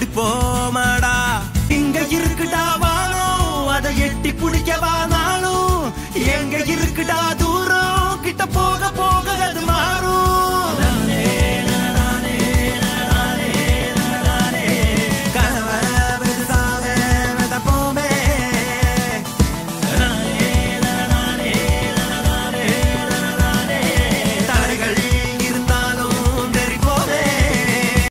குடிப்போமாடா. இங்க இருக்குடா வானோ அதை எட்டி பிடிக்கவா நானும் எங்க இருக்குடா தூரம் கிட்ட போ